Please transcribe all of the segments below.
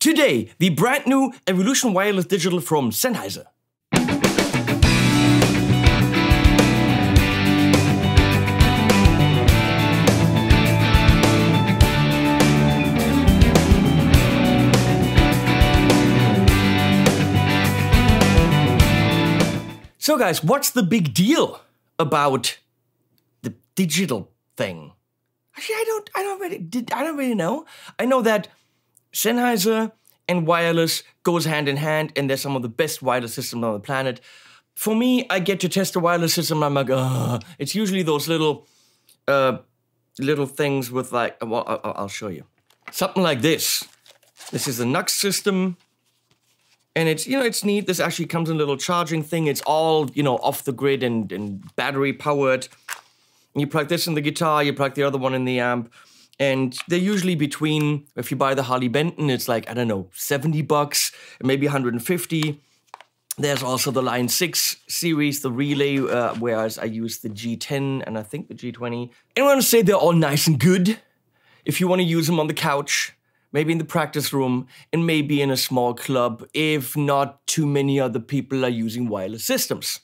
Today, the brand new Evolution Wireless Digital from Sennheiser. So guys, what's the big deal about the digital thing? Actually, I don't I don't really I don't really know. I know that Sennheiser and wireless goes hand in hand and they're some of the best wireless systems on the planet. For me, I get to test a wireless system I'm like, Ugh. it's usually those little uh little things with like well, I'll, I'll show you. Something like this. This is the Nux system and it's you know it's neat this actually comes in a little charging thing it's all you know off the grid and, and battery powered you plug this in the guitar you plug the other one in the amp and they're usually between if you buy the harley benton it's like i don't know 70 bucks maybe 150 there's also the line 6 series the relay uh, whereas i use the g10 and i think the g20 and i want to say they're all nice and good. If you want to use them on the couch maybe in the practice room, and maybe in a small club if not too many other people are using wireless systems.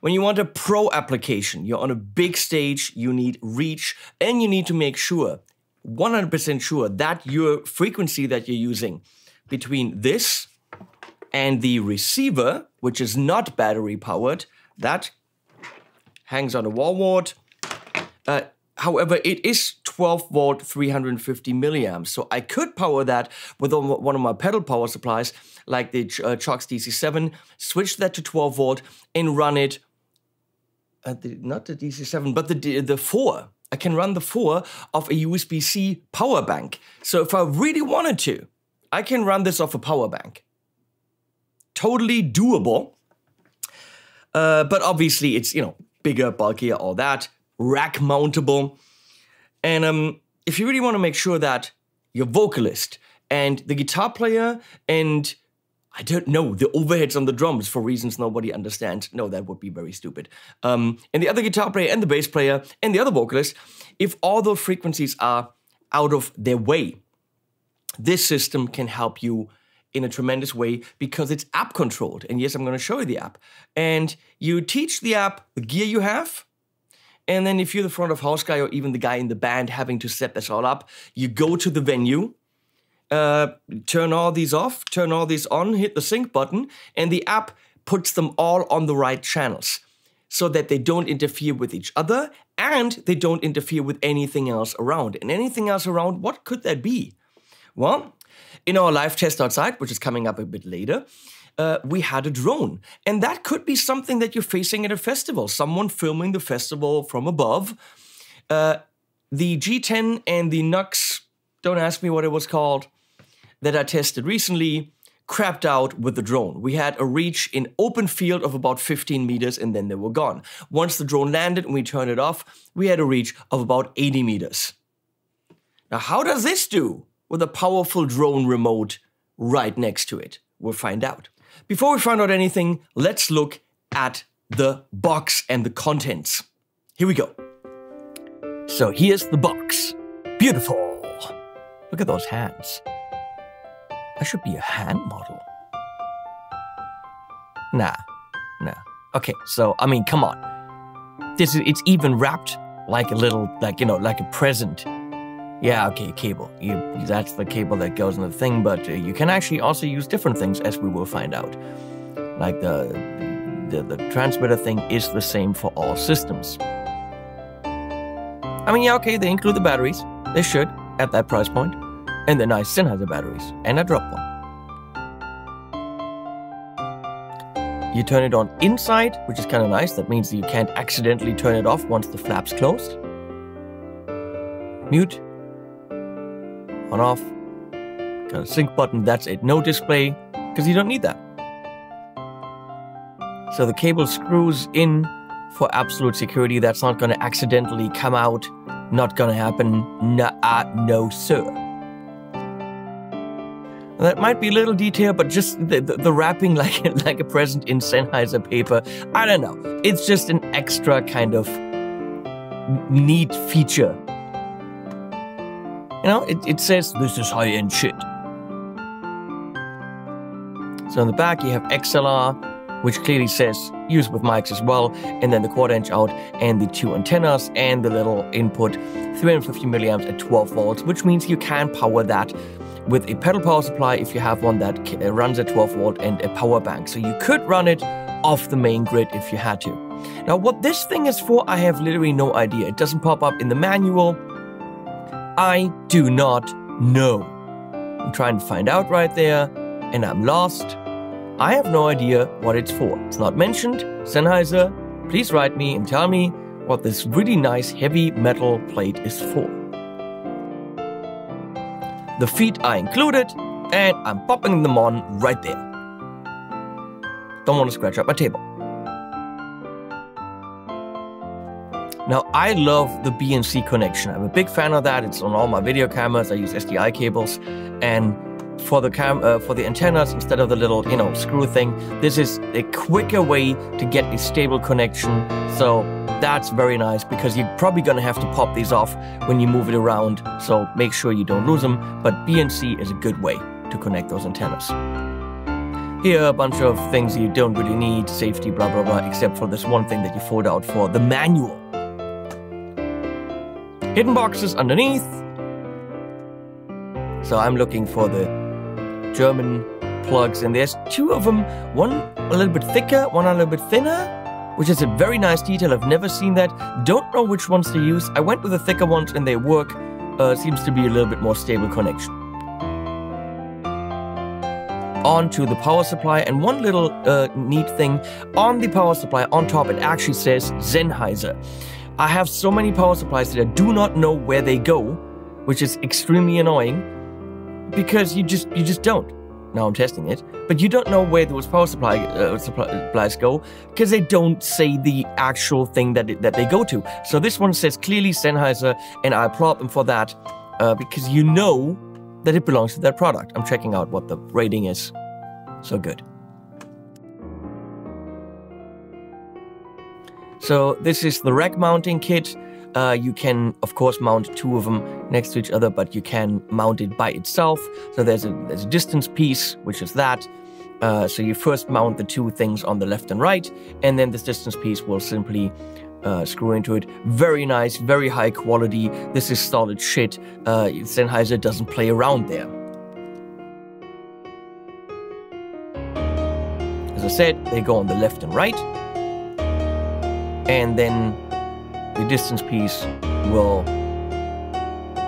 When you want a pro application, you're on a big stage, you need reach, and you need to make sure, 100% sure, that your frequency that you're using between this and the receiver, which is not battery powered, that hangs on a wall wart. Uh, However, it is 12 volt 350 milliamps, so I could power that with one of my pedal power supplies, like the uh, Cioks DC7, switch that to 12 volt and run it, at the, not the DC7, but the, the 4. I can run the 4 off a USB-C power bank. So if I really wanted to, I can run this off a power bank. Totally doable. Uh, but obviously it's, you know, bigger, bulkier, all that rack mountable. And um, if you really want to make sure that your vocalist and the guitar player and I don't know, the overheads on the drums for reasons nobody understands. No, that would be very stupid. Um, and the other guitar player and the bass player and the other vocalist, if all those frequencies are out of their way, this system can help you in a tremendous way because it's app controlled. And yes, I'm going to show you the app. And you teach the app the gear you have, and then if you're the front of house guy or even the guy in the band having to set this all up, you go to the venue, uh, turn all these off, turn all these on, hit the sync button, and the app puts them all on the right channels so that they don't interfere with each other and they don't interfere with anything else around. And anything else around, what could that be? Well, in our live test outside, which is coming up a bit later, uh, we had a drone. And that could be something that you're facing at a festival, someone filming the festival from above. Uh, the G10 and the Nux, don't ask me what it was called, that I tested recently, crapped out with the drone. We had a reach in open field of about 15 meters and then they were gone. Once the drone landed and we turned it off, we had a reach of about 80 meters. Now, how does this do with a powerful drone remote right next to it? We'll find out. Before we find out anything, let's look at the box and the contents. Here we go. So here's the box. Beautiful. Look at those hands. I should be a hand model. Nah, nah. Okay, so I mean, come on. This is it's even wrapped like a little, like you know, like a present yeah, okay, cable. You, that's the cable that goes in the thing, but uh, you can actually also use different things, as we will find out. Like the, the, the transmitter thing is the same for all systems. I mean, yeah, okay, they include the batteries. They should, at that price point. And then the nice the batteries. And I dropped one. You turn it on inside, which is kind of nice. That means that you can't accidentally turn it off once the flap's closed. Mute, on off. Got a sync button, that's it. No display, because you don't need that. So the cable screws in for absolute security. That's not going to accidentally come out. Not going to happen. Nah, no, sir. That might be a little detail, but just the, the, the, wrapping like, like a present in Sennheiser paper, I don't know. It's just an extra kind of neat feature you know, it, it says this is high end shit. So on the back, you have XLR, which clearly says use with mics as well, and then the quarter inch out and the two antennas and the little input 350 milliamps at 12 volts, which means you can power that with a pedal power supply if you have one that uh, runs at 12 volt and a power bank. So you could run it off the main grid if you had to. Now, what this thing is for, I have literally no idea. It doesn't pop up in the manual. I do not know. I'm trying to find out right there, and I'm lost. I have no idea what it's for. It's not mentioned. Sennheiser, please write me and tell me what this really nice heavy metal plate is for. The feet are included, and I'm popping them on right there. Don't want to scratch up my table. Now, I love the BNC connection. I'm a big fan of that. It's on all my video cameras. I use SDI cables, and for the cam uh, for the antennas instead of the little you know screw thing. This is a quicker way to get a stable connection. So that's very nice because you're probably gonna have to pop these off when you move it around. So make sure you don't lose them. But BNC is a good way to connect those antennas. Here are a bunch of things you don't really need, safety, blah blah blah, except for this one thing that you fold out for the manual. Hidden boxes underneath. So I'm looking for the German plugs, and there's two of them, one a little bit thicker, one a little bit thinner, which is a very nice detail. I've never seen that. Don't know which ones to use. I went with the thicker ones and they work. Uh, seems to be a little bit more stable connection. On to the power supply, and one little uh, neat thing on the power supply on top, it actually says Sennheiser. I have so many power supplies that I do not know where they go, which is extremely annoying because you just you just don't. Now I'm testing it, but you don't know where those power supply uh, supplies go because they don't say the actual thing that it, that they go to. So this one says clearly Sennheiser, and I applaud them for that uh, because you know that it belongs to their product. I'm checking out what the rating is. So good. So this is the rack mounting kit. Uh, you can, of course, mount two of them next to each other, but you can mount it by itself. So there's a, there's a distance piece, which is that. Uh, so you first mount the two things on the left and right, and then this distance piece will simply uh, screw into it. Very nice, very high quality. This is solid shit. Uh, Sennheiser doesn't play around there. As I said, they go on the left and right. And then the distance piece will.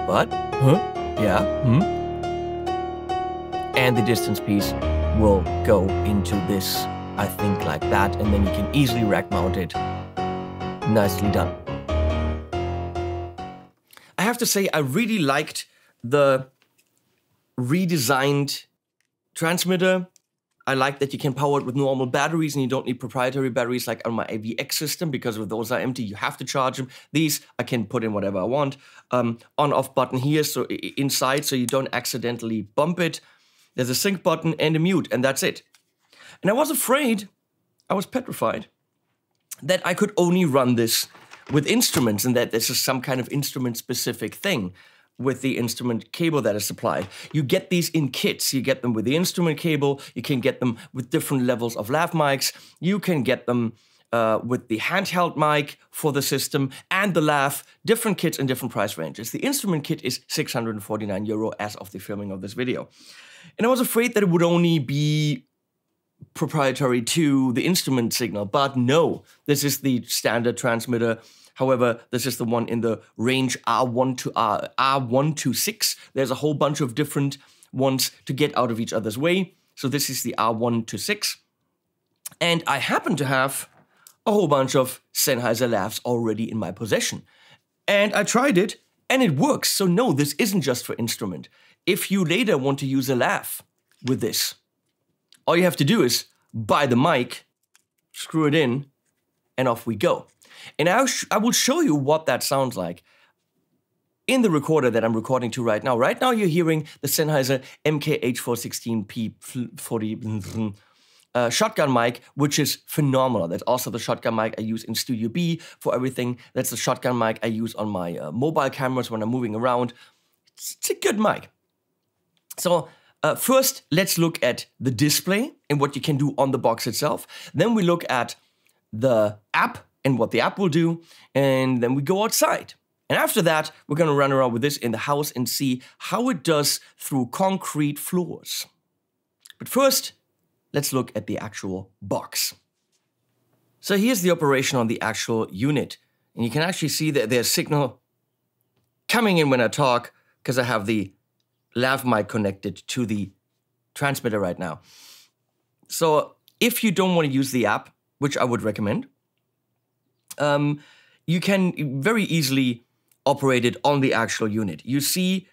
What? Huh? Yeah. Hmm? And the distance piece will go into this, I think, like that, and then you can easily rack mount it. Nicely done. I have to say, I really liked the redesigned transmitter I like that you can power it with normal batteries and you don't need proprietary batteries like on my AVX system because if those are empty, you have to charge them. These I can put in whatever I want. Um, on off button here, so inside, so you don't accidentally bump it. There's a sync button and a mute, and that's it. And I was afraid, I was petrified, that I could only run this with instruments and that this is some kind of instrument specific thing with the instrument cable that is supplied. You get these in kits. You get them with the instrument cable. You can get them with different levels of lav mics. You can get them uh, with the handheld mic for the system and the lav, different kits in different price ranges. The instrument kit is 649 euro as of the filming of this video. And I was afraid that it would only be proprietary to the instrument signal, but no, this is the standard transmitter However, this is the one in the range R1 to R, R1 to 6. There's a whole bunch of different ones to get out of each other's way. So this is the R1 to 6. And I happen to have a whole bunch of Sennheiser lavs already in my possession. And I tried it and it works. So no, this isn't just for instrument. If you later want to use a lav with this, all you have to do is buy the mic, screw it in, and off we go. And I'll I will show you what that sounds like in the recorder that I'm recording to right now. Right now, you're hearing the Sennheiser MKH416P40 uh, shotgun mic, which is phenomenal. That's also the shotgun mic I use in Studio B for everything. That's the shotgun mic I use on my uh, mobile cameras when I'm moving around. It's, it's, a good mic. So Uh, first, let's look at the display and what you can do on the box itself. Then we look at the app and what the app will do. And then we go outside. And after that, we're going to run around with this in the house and see how it does through concrete floors. But first, let's look at the actual box. So here's the operation on the actual unit. And you can actually see that there's signal coming in when I talk because I have the lav mic connected to the transmitter right now. So if you don't want to use the app, which I would recommend, um, you can very easily operate it on the actual unit. You see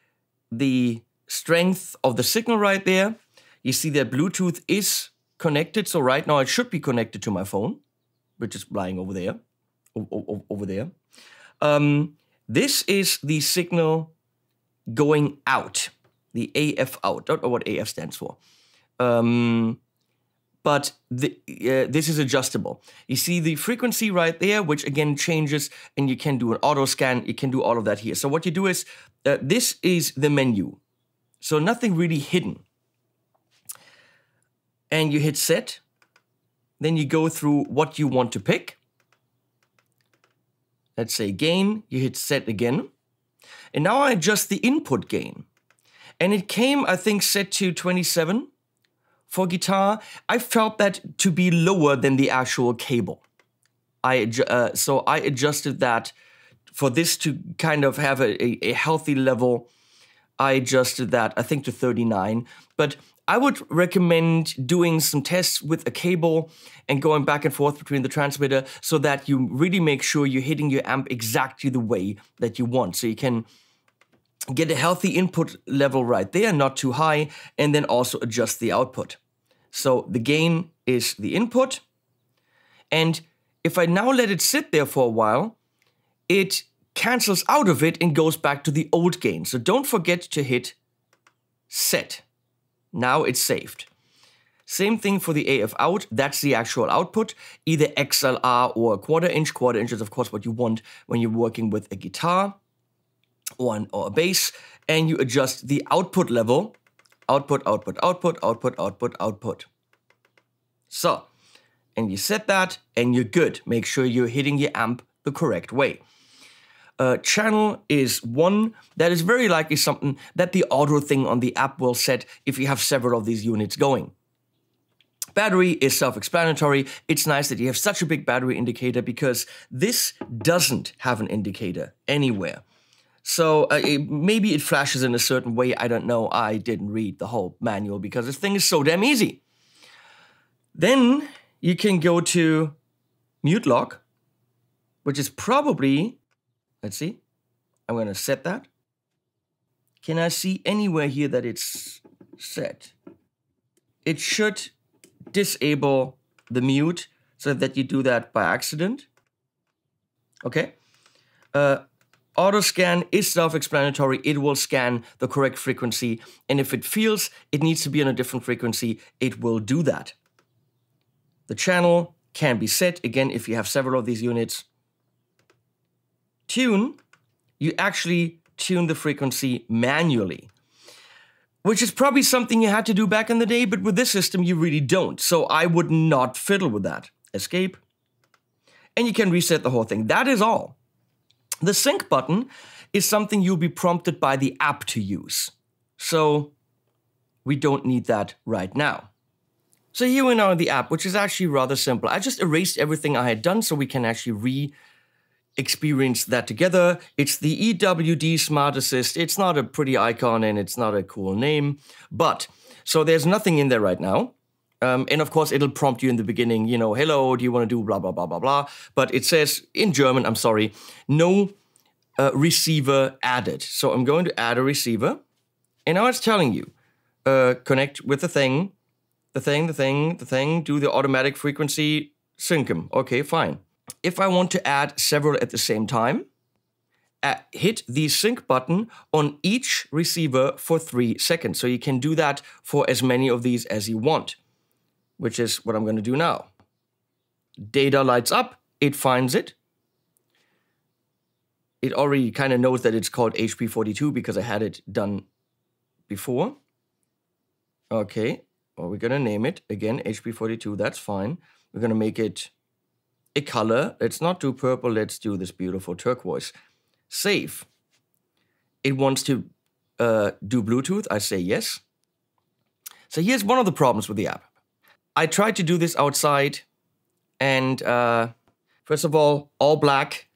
the strength of the signal right there. You see that Bluetooth is connected. So right now it should be connected to my phone, which is lying over there, over there. Um, this is the signal going out, the AF out. Don't know what AF stands for. Um, but the, uh, this is adjustable. You see the frequency right there, which again changes, and you can do an auto scan. You can do all of that here. So what you do is, uh, this is the menu. So nothing really hidden. And you hit set. Then you go through what you want to pick. Let's say gain, you hit set again. And now I adjust the input gain. And it came, I think, set to 27 for guitar, I felt that to be lower than the actual cable. I uh, so I adjusted that for this to kind of have a, a, a healthy level. I adjusted that I think to 39, but I would recommend doing some tests with a cable and going back and forth between the transmitter so that you really make sure you're hitting your amp exactly the way that you want. So you can get a healthy input level right there, not too high, and then also adjust the output. So the gain is the input. And if I now let it sit there for a while, it cancels out of it and goes back to the old gain. So don't forget to hit set. Now it's saved. Same thing for the AF out, that's the actual output, either XLR or quarter inch. Quarter inch is of course what you want when you're working with a guitar an, or a bass, and you adjust the output level output, output, output, output, output, output. So, and you set that and you're good. Make sure you're hitting your amp the correct way. Uh, channel is one that is very likely something that the auto thing on the app will set if you have several of these units going. Battery is self-explanatory. It's nice that you have such a big battery indicator because this doesn't have an indicator anywhere. So uh, it, maybe it flashes in a certain way. I don't know. I didn't read the whole manual because this thing is so damn easy. Then you can go to mute lock, which is probably, let's see, I'm going to set that. Can I see anywhere here that it's set? It should disable the mute so that you do that by accident. Okay. Uh, Auto scan is self-explanatory. It will scan the correct frequency. And if it feels it needs to be on a different frequency, it will do that. The channel can be set, again, if you have several of these units. Tune, you actually tune the frequency manually, which is probably something you had to do back in the day, but with this system, you really don't. So I would not fiddle with that. Escape. And you can reset the whole thing. That is all. The sync button is something you'll be prompted by the app to use. So we don't need that right now. So here we are in the app, which is actually rather simple. I just erased everything I had done so we can actually re experience that together. It's the EWD Smart Assist. It's not a pretty icon and it's not a cool name, but so there's nothing in there right now. Um, and of course, it'll prompt you in the beginning, you know, hello, do you want to do blah, blah, blah, blah, blah. But it says in German, I'm sorry, no uh, receiver added. So I'm going to add a receiver. And now it's telling you, uh, connect with the thing, the thing, the thing, the thing, do the automatic frequency, sync them. Okay, fine. If I want to add several at the same time, uh, hit the sync button on each receiver for three seconds. So you can do that for as many of these as you want which is what I'm going to do now. Data lights up, it finds it. It already kind of knows that it's called HP42 because I had it done before. Okay, well, we're gonna name it again HP42. That's fine. We're gonna make it a color. Let's not do purple. Let's do this beautiful turquoise. Save. It wants to uh, do Bluetooth. I say yes. So here's one of the problems with the app. I tried to do this outside, and uh, first of all, all black.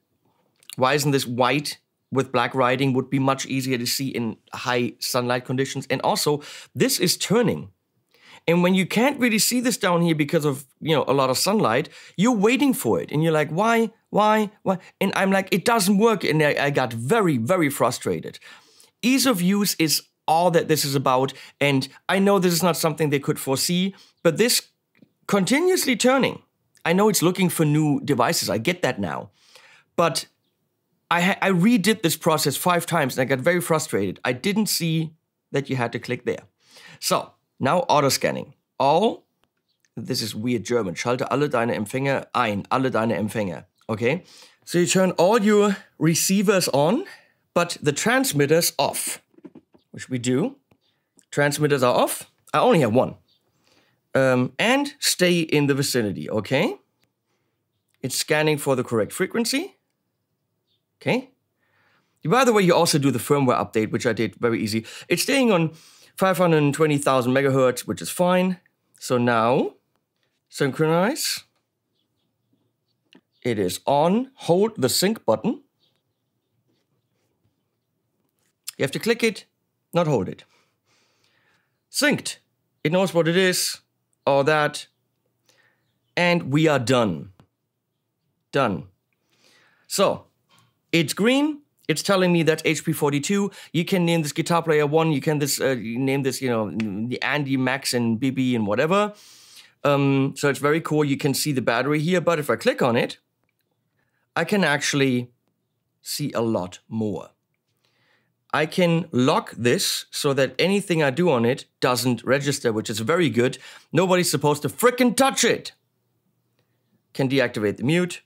Why isn't this white with black writing? Would be much easier to see in high sunlight conditions. And also, this is turning. And when you can't really see this down here because of, you know, a lot of sunlight, you're waiting for it. And you're like, why, why, why? And I'm like, it doesn't work. And I, I got very, very frustrated. Ease of use is all that this is about. And I know this is not something they could foresee, but this continuously turning. I know it's looking for new devices. I get that now. But I, I redid this process five times and I got very frustrated. I didn't see that you had to click there. So now auto scanning. All, this is weird German, schalte alle deine Empfänger ein, alle deine Empfänger. Okay? So you turn all your receivers on, but the transmitters off, which we do. Transmitters are off. I only have one. Um, and stay in the vicinity, okay? It's scanning for the correct frequency. Okay? By the way, you also do the firmware update, which I did very easy. It's staying on 520,000 megahertz, which is fine. So now, synchronize. It is on. Hold the sync button. You have to click it, not hold it. Synced. It knows what it is, all that. And we are done. Done. So, it's green, it's telling me that HP42. You can name this guitar player one. You can this uh, name this, you know, the Andy, Max, and BB and whatever. Um, so it's very cool. You can see the battery here, but if I click on it, I can actually see a lot more. I can lock this so that anything I do on it doesn't register, which is very good. Nobody's supposed to fricking touch it. Can deactivate the mute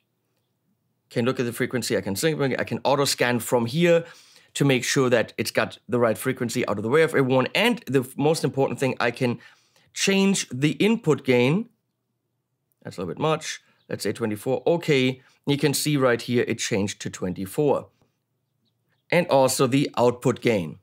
can look at the frequency, I can sync, I can auto scan from here to make sure that it's got the right frequency out of the way of everyone. And the most important thing, I can change the input gain. That's a little bit much. Let's say 24. Okay, you can see right here it changed to 24. And also the output gain.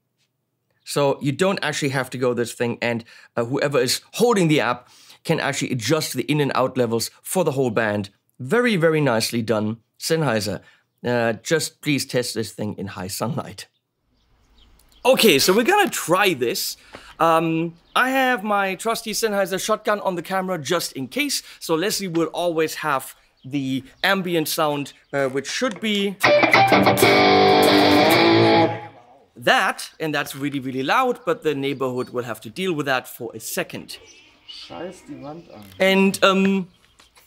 So you don't actually have to go this thing, and uh, whoever is holding the app can actually adjust the in and out levels for the whole band. Very, very nicely done. Sennheiser, uh, just please test this thing in high sunlight. Okay, so we're gonna try this. Um, I have my trusty Sennheiser shotgun on the camera just in case, so Leslie will always have the ambient sound, uh, which should be that, and that's really, really loud, but the neighborhood will have to deal with that for a second. And um,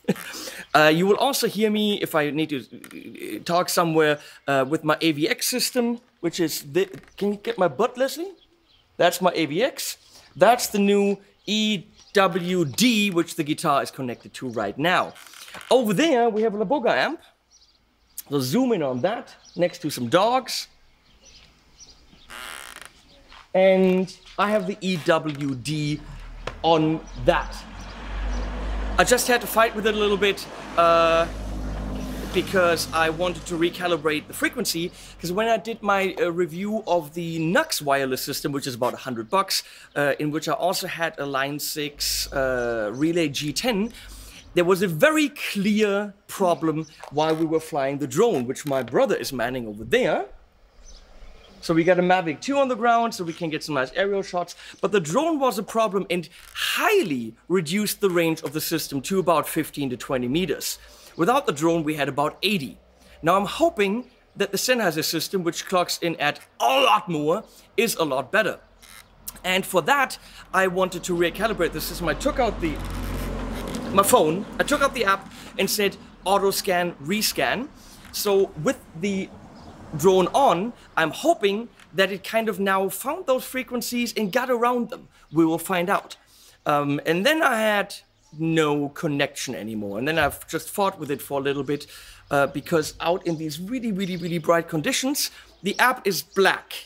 uh, you will also hear me if I need to uh, talk somewhere uh, with my AVX system, which is the, can you get my butt, Leslie? That's my AVX. That's the new EWD, which the guitar is connected to right now. Over there, we have a Laboga amp. So zoom in on that, next to some dogs. And I have the EWD on that. I just had to fight with it a little bit uh, because I wanted to recalibrate the frequency. Because when I did my uh, review of the Nux wireless system, which is about 100 bucks, uh, in which I also had a Line 6 uh, Relay G10, there was a very clear problem while we were flying the drone, which my brother is manning over there. So we got a Mavic 2 on the ground so we can get some nice aerial shots. But the drone was a problem and highly reduced the range of the system to about 15 to 20 meters. Without the drone, we had about 80. Now I'm hoping that the Sennheiser system, which clocks in at a lot more, is a lot better. And for that, I wanted to recalibrate the system. I took out the my phone, I took out the app and said auto scan, rescan. So with the drone on, I'm hoping that it kind of now found those frequencies and got around them. We will find out. Um, and then I had no connection anymore. And then I've just fought with it for a little bit uh, because out in these really, really, really bright conditions, the app is black.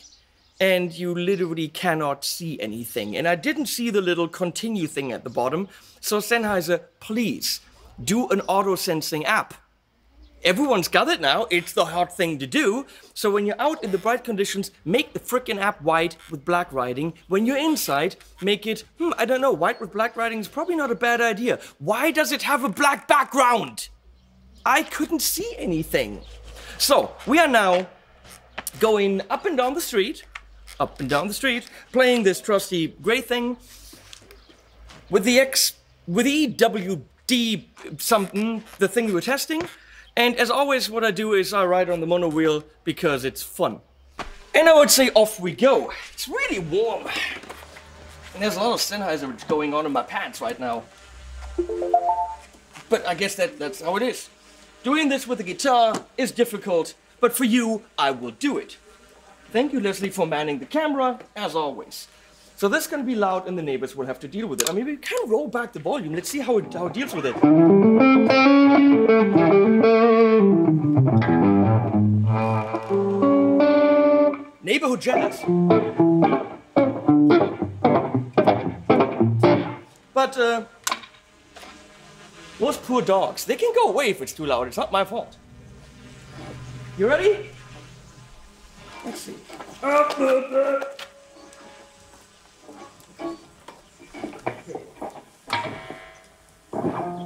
And you literally cannot see anything. And I didn't see the little continue thing at the bottom. So Sennheiser, please do an auto sensing app. Everyone's got it now. It's the hot thing to do. So when you're out in the bright conditions, make the freaking app white with black writing. When you're inside, make it, hmm, I don't know, white with black writing is probably not a bad idea. Why does it have a black background? I couldn't see anything. So we are now going up and down the street, up and down the street, playing this trusty gray thing with the X, with EWD something, the thing we were testing. And as always, what I do is I ride on the mono wheel because it's fun. And I would say off we go. It's really warm. And there's a lot of Sennheiser going on in my pants right now. But I guess that, that's how it is. Doing this with a guitar is difficult, but for you, I will do it. Thank you, Leslie, for manning the camera, as always. So this to be loud and the neighbors will have to deal with it. I mean, we can roll back the volume. Let's see how it, how it deals with it. Neighborhood jazz. But uh, those poor dogs, they can go away if it's too loud. It's not my fault. You ready? Let's see. most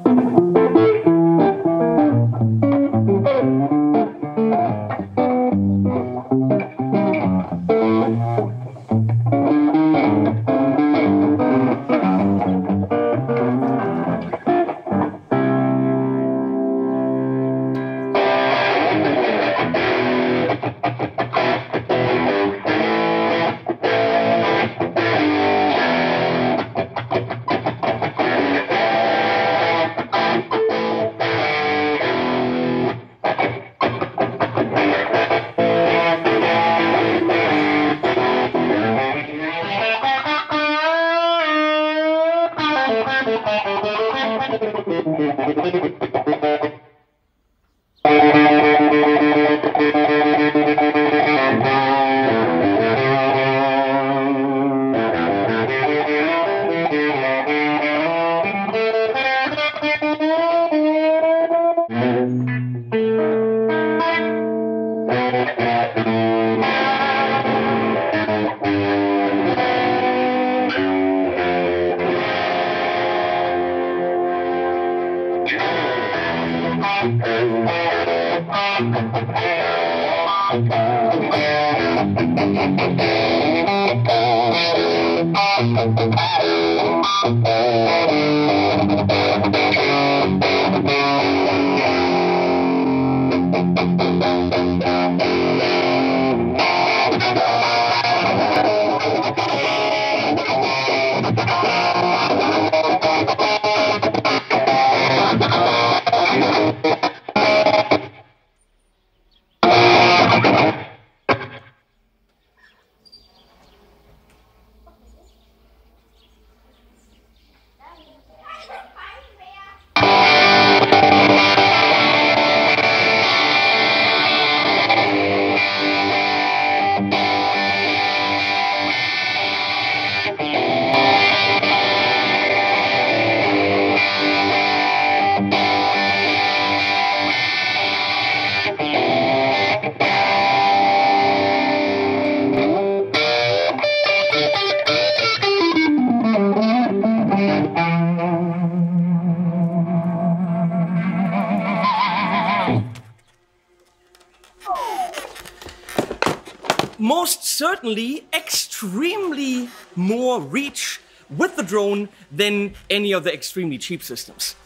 certainly extremely more reach with the drone than any of the extremely cheap systems.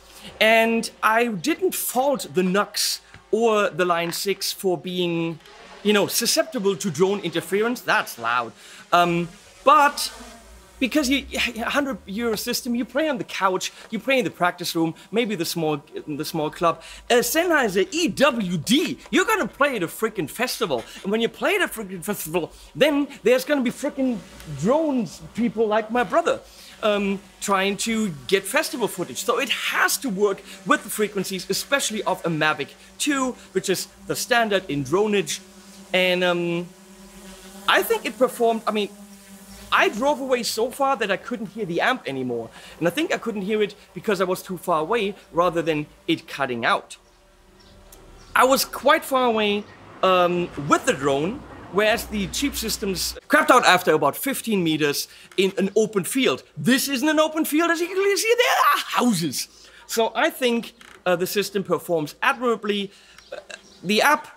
And I didn't fault the Nux or the Line 6 for being, you know, susceptible to drone interference. That's loud. Um, but because you 100 euro system you play on the couch you play in the practice room maybe the small the small club uh, Sennheiser EWD you're gonna play at a freaking festival and when you play at a freaking festival then there's gonna be freaking drones people like my brother um, trying to get festival footage. So it has to work with the frequencies, especially of a Mavic 2, which is the standard in droneage. And um, I think it performed. I mean, I drove away so far that I couldn't hear the amp anymore. And I think I couldn't hear it because I was too far away rather than it cutting out. I was quite far away um, with the drone, whereas the cheap systems crapped out after about 15 meters in an open field. This isn't an open field, as you can clearly see, there are houses. So I think uh, the system performs admirably. Uh, the app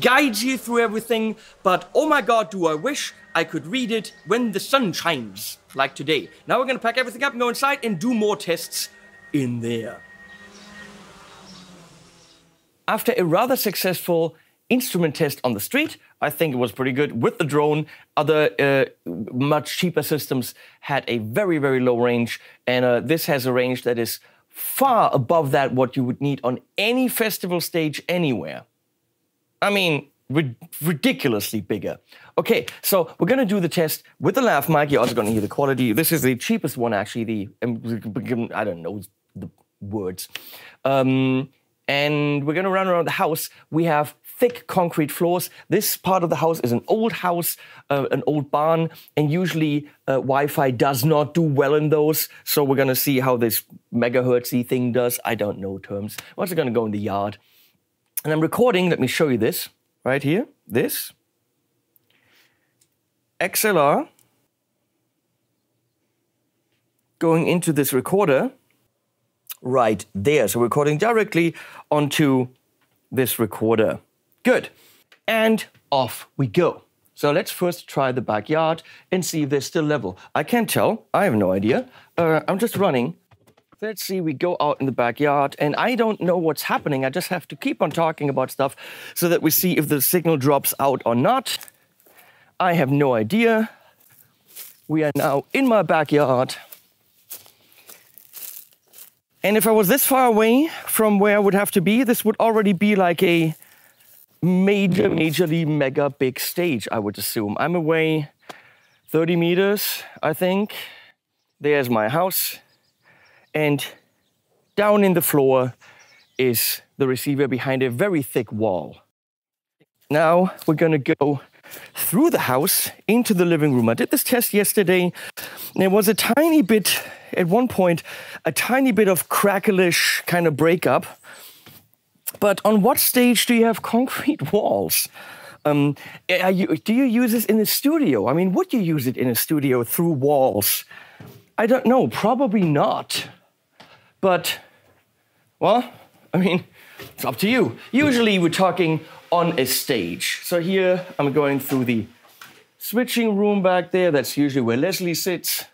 guides you through everything, but oh my god, do I wish I could read it when the sun shines, like today. Now we're gonna pack everything up and go inside and do more tests in there. After a rather successful instrument test on the street, I think it was pretty good with the drone. Other uh, much cheaper systems had a very, very low range, and uh, this has a range that is far above that what you would need on any festival stage anywhere. I mean, ridiculously bigger. Okay, so we're gonna do the test with the lav mic. You're also gonna hear the quality. This is the cheapest one, actually. The um, I don't know the words. Um, and we're gonna run around the house. We have thick concrete floors. This part of the house is an old house, uh, an old barn, and usually uh, Wi-Fi does not do well in those. So we're gonna see how this megahertzy thing does. I don't know terms. We're also gonna go in the yard. And I'm recording, let me show you this right here, this. XLR going into this recorder right there. So recording directly onto this recorder. Good. And off we go. So let's first try the backyard and see if they're still level. I can't tell. I have no idea. Uh, I'm just running. Let's see, we go out in the backyard and I don't know what's happening. I just have to keep on talking about stuff so that we see if the signal drops out or not. I have no idea. We are now in my backyard. And if I was this far away from where I would have to be, this would already be like a major, majorly mega big stage, I would assume. I'm away 30 meters, I think. There's my house. And down in the floor is the receiver behind a very thick wall. Now we're gonna go through the house into the living room. I did this test yesterday. There was a tiny bit, at one point, a tiny bit of cracklish kind of breakup. But on what stage do you have concrete walls? Um, you, do you use this in a studio? I mean, would you use it in a studio through walls? I don't know, probably not. But, well, I mean, it's up to you. Usually we're talking on a stage. So here I'm going through the switching room back there. That's usually where Leslie sits.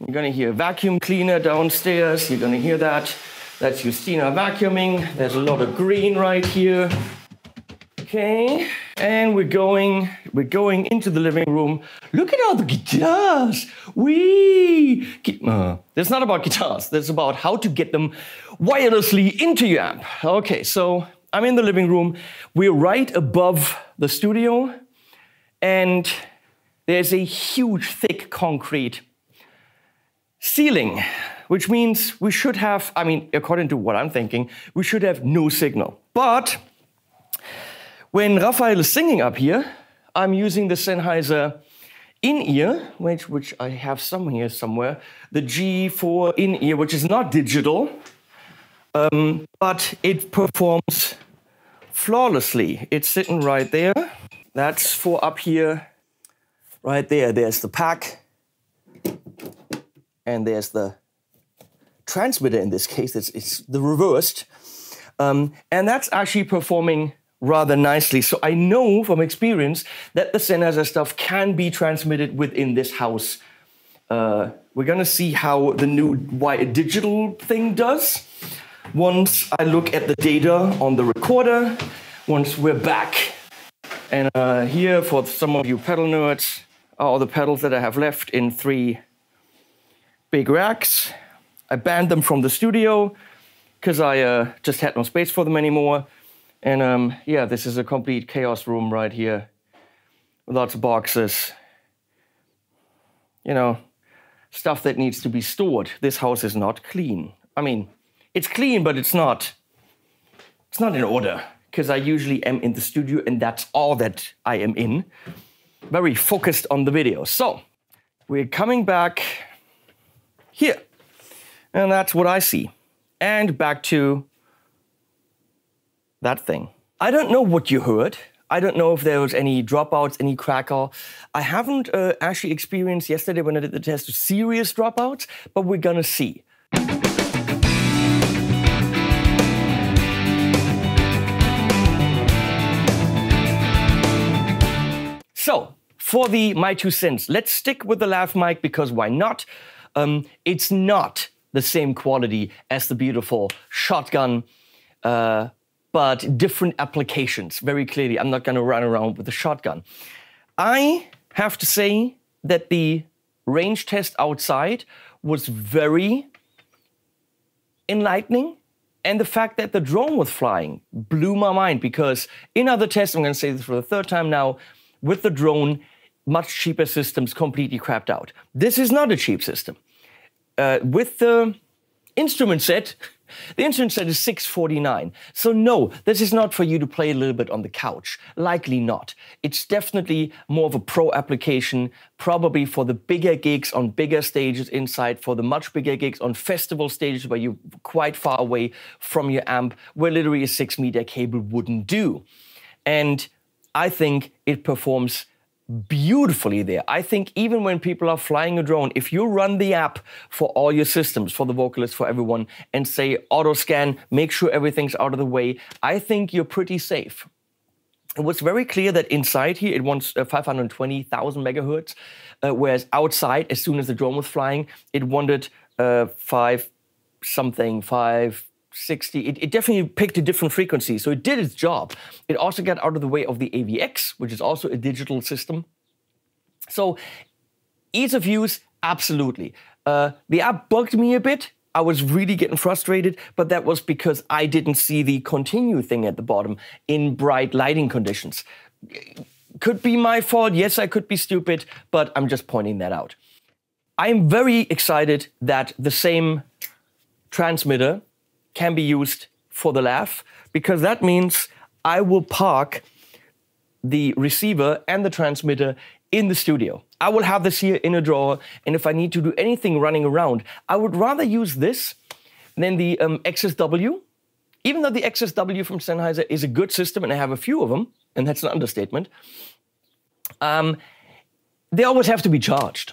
You're gonna hear vacuum cleaner downstairs. You're gonna hear that. That's Justina vacuuming. There's a lot of green right here. Okay, and we're going, we're going into the living room. Look at all the guitars. We, uh, not about guitars. It's about how to get them wirelessly into your amp. Okay, so I'm in the living room. We're right above the studio, and there's a huge, thick concrete ceiling, which means we should have, I mean, according to what I'm thinking, we should have no signal. But when Raphael is singing up here, I'm using the Sennheiser in-ear, which, which I have some here somewhere, the G4 in-ear, which is not digital, um, but it performs flawlessly. It's sitting right there. That's for up here, right there. There's the pack, and there's the transmitter in this case. It's, it's the reversed. Um, and that's actually performing rather nicely. So I know from experience that the Sennheiser stuff can be transmitted within this house. Uh, we're gonna see how the new white digital thing does once I look at the data on the recorder, once we're back. And uh, here for some of you pedal nerds are all the pedals that I have left in three big racks. I banned them from the studio because I uh, just had no space for them anymore. And um, yeah, this is a complete chaos room right here. Lots of boxes. You know, stuff that needs to be stored. This house is not clean. I mean, it's clean, but it's not, it's not in order. because I usually am in the studio and that's all that I am in. Very focused on the video. So we're coming back here. And that's what I see. And back to that thing. I don't know what you heard. I don't know if there was any dropouts, any crackle. I haven't uh, actually experienced yesterday when I did the test serious dropouts, but we're gonna see. So, for the My Two Cents, let's stick with the lav mic because why not? Um, it's not the same quality as the beautiful shotgun uh, but different applications, very clearly. I'm not going to run around with a shotgun. I have to say that the range test outside was very enlightening. And the fact that the drone was flying blew my mind because in other tests, I'm going to say this for the third time now, with the drone, much cheaper systems completely crapped out. This is not a cheap system. Uh, with the instrument set, the instrument set is 649. So no, this is not for you to play a little bit on the couch. Likely not. It's definitely more of a pro application, probably for the bigger gigs on bigger stages inside, for the much bigger gigs on festival stages where you're quite far away from your amp, where literally a six meter cable wouldn't do. And I think it performs beautifully there. I think even when people are flying a drone, if you run the app for all your systems, for the vocalist, for everyone, and say auto scan, make sure everything's out of the way, I think you're pretty safe. It was very clear that inside here it wants uh, 520,000 megahertz, uh, whereas outside, as soon as the drone was flying, it wanted uh, five something, five 60, it, it, definitely picked a different frequency. So it did its job. It also got out of the way of the AVX, which is also a digital system. So ease of use, absolutely. Uh, the app bugged me a bit. I was really getting frustrated, but that was because I didn't see the continue thing at the bottom in bright lighting conditions. Could be my fault. Yes, I could be stupid, but I'm just pointing that out. I'm very excited that the same transmitter can be used for the lav because that means I will park the receiver and the transmitter in the studio. I will have this here in a drawer, and if I need to do anything running around, I would rather use this than the um, XSW. Even though the XSW from Sennheiser is a good system, and I have a few of them, and that's an understatement, um, they always have to be charged.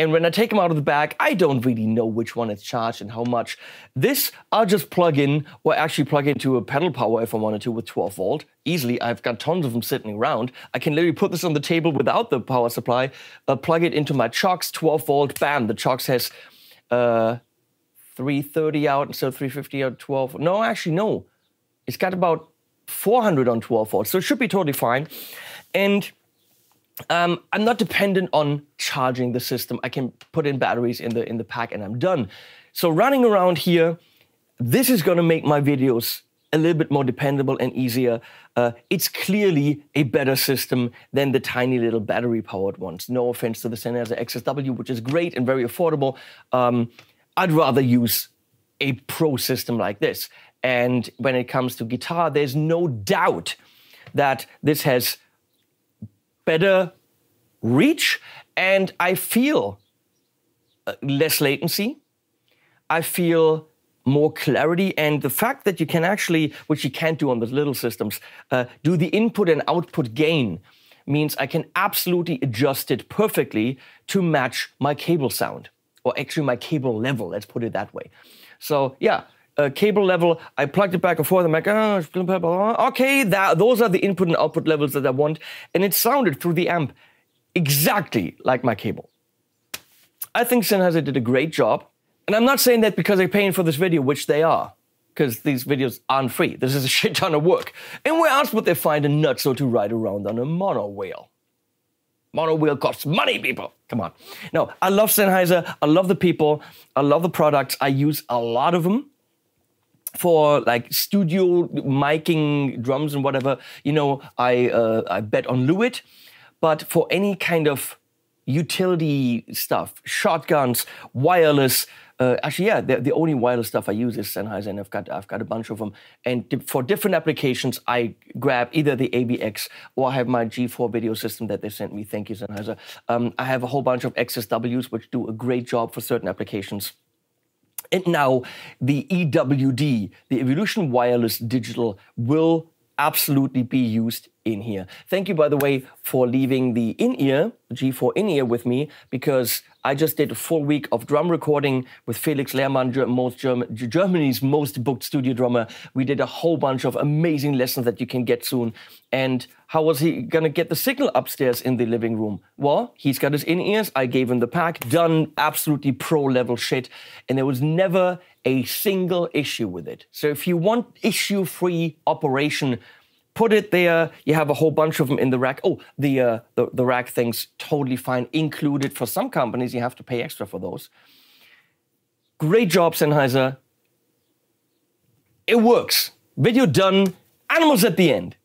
And when I take them out of the bag, I don't really know which one is charged and how much. This I'll just plug in, or actually plug into a pedal power if I wanted to with 12 volt. Easily, I've got tons of them sitting around. I can literally put this on the table without the power supply, uh, plug it into my Cioks 12 volt, bam, the Cioks has uh, 330 out instead of 350 out 12. No, actually, no. It's got about 400 on 12 volt, so it should be totally fine. And um, I'm not dependent on charging the system. I can put in batteries in the in the pack and I'm done. So running around here, this is going to make my videos a little bit more dependable and easier. Uh, it's clearly a better system than the tiny little battery powered ones. No offense to the Sennheiser XSW, which is great and very affordable. Um, I'd rather use a pro system like this. And when it comes to guitar, there's no doubt that this has better reach and I feel uh, less latency. I feel more clarity and the fact that you can actually, which you can't do on the little systems, uh, do the input and output gain means I can absolutely adjust it perfectly to match my cable sound or actually my cable level, let's put it that way. So yeah, uh, cable level. I plugged it back and forth. I'm like, oh, okay, that, those are the input and output levels that I want. And it sounded through the amp exactly like my cable. I think Sennheiser did a great job. And I'm not saying that because they're paying for this video, which they are, because these videos aren't free. This is a shit ton of work. And where else would they find a nutso to ride around on a mono wheel? Mono wheel costs money, people. Come on. No, I love Sennheiser. I love the people. I love the products. I use a lot of them for like studio miking drums and whatever, you know, I uh, I bet on Lewitt. But for any kind of utility stuff, shotguns, wireless, Uh, actually, yeah, the, the, only wireless stuff I use is Sennheiser, and I've got I've got a bunch of them. And for different applications, I grab either the AVX or I have my G4 video system that they sent me. Thank you, Sennheiser. Um, I have a whole bunch of XSWs which do a great job for certain applications. And now the EWD, the Evolution Wireless Digital, will absolutely be used in here. Thank you, by the way, for leaving the in-ear, G4 in-ear with me, because I just did a full week of drum recording with Felix Lehrmann, most German, Germany's most booked studio drummer. We did a whole bunch of amazing lessons that you can get soon. And how was he gonna get the signal upstairs in the living room? Well, he's got his in-ears. I gave him the pack, done absolutely pro-level shit. And there was never a single issue with it. So if you want issue-free operation, put it there. You have a whole bunch of them in the rack. Oh, the, uh, the, the rack thing's totally fine, included. For some companies, you have to pay extra for those. Great job, Sennheiser. It works. Video done. Animals at the end.